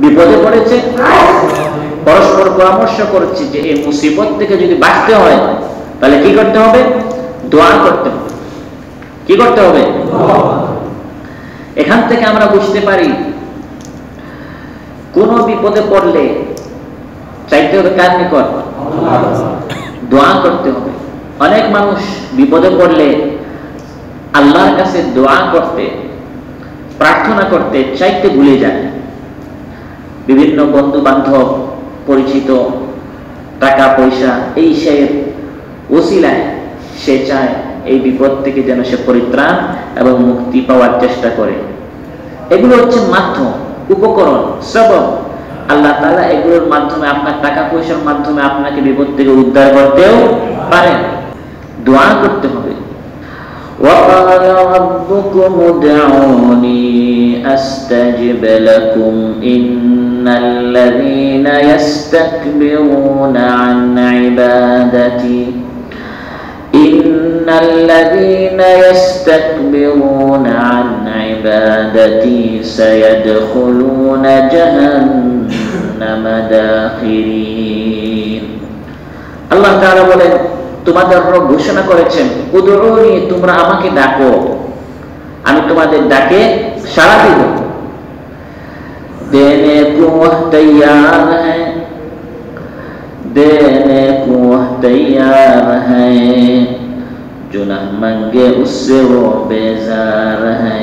বিপদে পড়েছে, পরস্পর পরামর্শ করছে যে এই মুসিবত থেকে যদি বাঁচতে হয়, তাহলে কি করতে হবে? দোয়া করতে হবে। কি করতে হবে? এখান থেকে আমরা বুঝতে পারি, কোন বিপদে পড়লে চাইতে হবে কার নিকট? দোয়া করতে হবে। অনেক মানুষ বিপদে পড়লে আল্লাহর কাছে দোয়া করতে, প্রার্থনা করতে চাইতে ভুলে যায়। বিভিন্ন বন্ধু বান্ধব পরিচিত টাকা পয়সা এই সে ওসিলায় সে চায় এই বিপদ থেকে যেন সে পরিত্রাণ এবং মুক্তি পাওয়ার চেষ্টা করে এগুলো হচ্ছে মাধ্যম উপকরণ সবব আল্লাহ তালা এগুলোর মাধ্যমে আপনার টাকা পয়সার মাধ্যমে আপনাকে বিপদ থেকে উদ্ধার করতেও পারেন দোয়া করতে হবে وقال ربكم ادعوني أستجب لكم إن الذين يستكبرون عن عبادتي إن الذين يستكبرون عن عبادتي سيدخلون جهنم داخرين আল্লাহ তাআলা বলেন তোমাদের রব ঘোষণা করেছেন উদরুনি তোমরা আমাকে ডাকো আমি তোমাদের ডাকে সাড়া দিব देने को वह तैयार है देने को वह तैयार है जो न मंगे उससे वो बेजार है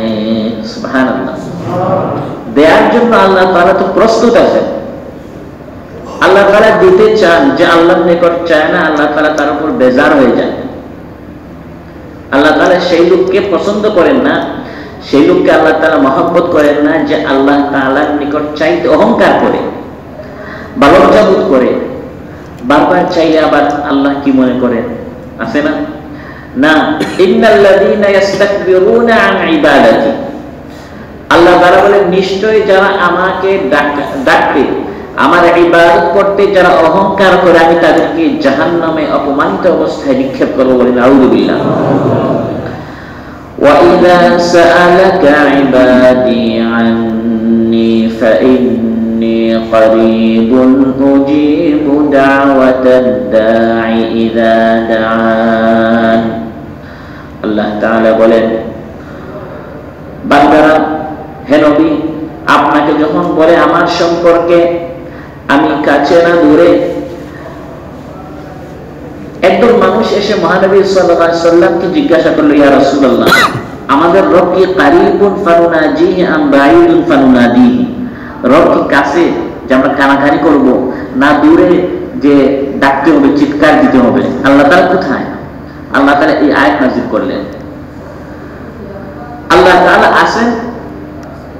সুবহানাল্লাহ দেওয়ার জন্য আল্লাহ তাআলা তো প্রস্তুত আছেন আল্লাহ তাআলা দিতে চান যে আল্লাহর নিকট চায় না, আল্লাহ তাআলা তার উপর বেজার হয়ে যায়। আল্লাহ তাআলা সেই লোককে পছন্দ করেন না, সেই লোককে আল্লাহ তাআলা মহব্বত করেন না যে আল্লাহ তাআলার নিকট চাইতে অহংকার করে বা করে। বারবার চাইলে আবার আল্লাহ কি মনে করেন? আছে না? না আল্লাহ তাআলা বলেন নিশ্চয় যারা আমাকে ডাক- ডাকবে আমার ইবাদত করতে যারা অহংকার করে আমি তাদেরকে জাহান্নামে অপমানিত অবস্থায় নিক্ষেপ করবো বলেন আউযুবিল্লাহ وإذا سألك عبادي عني فإني قريب أجيب دعوة الداع إذا دعان আল্লাহ তাআলা বলেন বান্দারা হে নবী আপনাকে যখন বলে আমার সম্পর্কে আমি কাছে না দূরে। একজন মানুষ এসে মহানবী আলাইহি সাল্লামকে জিজ্ঞাসা করল, ইয়া রাসূলুল্লাহ, আমাদের রব কি কারিবুন ফানুনাজিহি আম বাঈদুন ফানুনাদিহি? রব কি কাছে যে আমরা কানাকানি করব, না দূরে যে ডাকতে হবে, চিৎকার দিতে হবে? আল্লাহ তাআলা কোথায়? আল্লাহ তাআলা এই আয়াত নাযিল করলেন। আল্লাহ তাআলা আছেন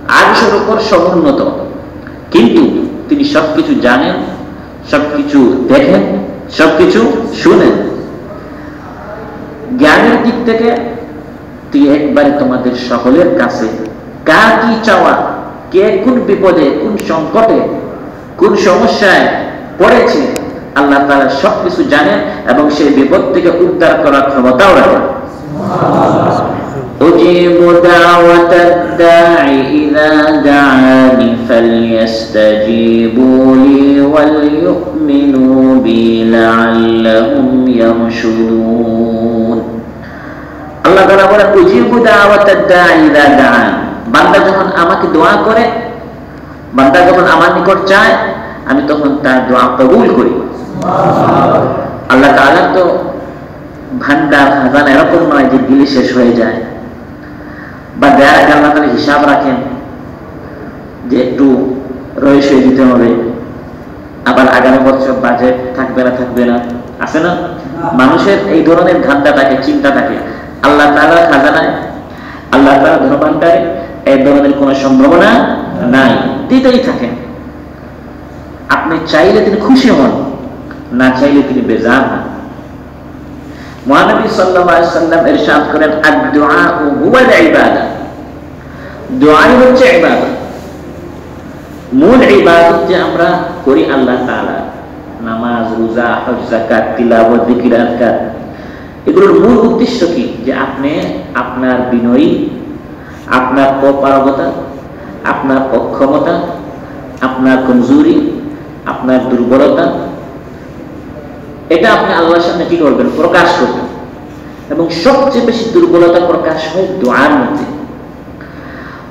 আরশের উপর সমুন্নত। কিন্তু তিনি সবকিছু জানেন, সবকিছু দেখেন, সবকিছু শুনেন। জ্ঞানের দিক থেকে তুই একবারে তোমাদের সকলের কাছে কার কি চাওয়া, কে কোন বিপদে, কোন সংকটে, কোন সমস্যায় পড়েছে, আল্লাহ তাআলা সবকিছু জানেন এবং সেই বিপদ থেকে উদ্ধার করার ক্ষমতাও রাখেন। أجيب دعوة الداع إذا دعاني فليستجيبوا لي وليؤمنوا بي لعلهم يرشدون আল্লাহ তাআলা বলেন উজিবু দাওয়াতাদ দাঈ ইযা দাআন বান্দা যখন আমাকে দোয়া করে বান্দা যখন আমার নিকট চায় আমি তখন তার দোয়া কবুল করি আল্লাহ তাআলা তো ভান্ডার খাজানা এরকম নয় যে দিলে শেষ হয়ে যায় বা দেয়ার আগে আল্লাহ তাআলা হিসাব রাখেন যে একটু রয়েস হয়ে দিতে হবে। আবার আগামী বছর বাজেট থাকবে না থাকবে না। আছে না? মানুষের এই ধরনের ধান্দা থাকে, চিন্তা থাকে। আল্লাহ তাআলার খাজানায়, আল্লাহ তাআলা ধনভাণ্ডারে এই ধরনের কোনো সম্ভাবনা নাই। দিতেই থাকেন। আপনি চাইলে তিনি খুশি হন, না চাইলে তিনি বেজার হন। মহানবী আলাইহি সাল্লাম ইরশাদ করেন দোয়াই হচ্ছে মূল আমরা করি আল্লাহ নামাজ, রোজা, হজ, যাকাত, তিলাওয়াত জিকির এগুলোর মূল উদ্দেশ্য কি? যে আপনি আপনার বিনয়ী, আপনার অপারগতা, আপনার অক্ষমতা, আপনার কমজোরি, আপনার দুর্বলতা এটা আপনি আল্লাহর সামনে কি করবেন প্রকাশ করবেন এবং সবচেয়ে বেশি দুর্বলতা প্রকাশ হয় দোয়ার মধ্যে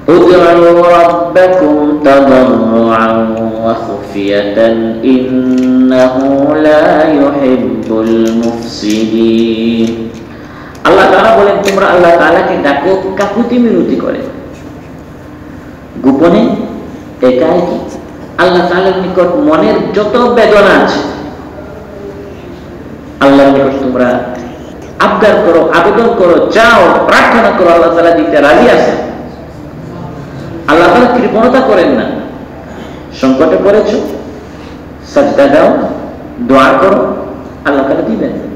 ادعوا ربكم تضرعا وخفية إنه لا يحب المفسدين আল্লাহ তারা বলেন তোমরা আল্লাহ তাআলাকে ডাকো কাকুতি মিনতি করে গোপনে একাই কি আল্লাহ তাআলার নিকট মনের যত বেদনা আছে আল্লাহর নিকট তোমরা আবদার করো, আবেদন করো চাও প্রার্থনা করো, আল্লাহ তালা দিতে রাজি আছে। আল্লাহ তালা কৃপণতা করেন না। সংকটে পড়েছ, সাজদা দাও, দোয়া করো, আল্লাহ তালা দিবেন।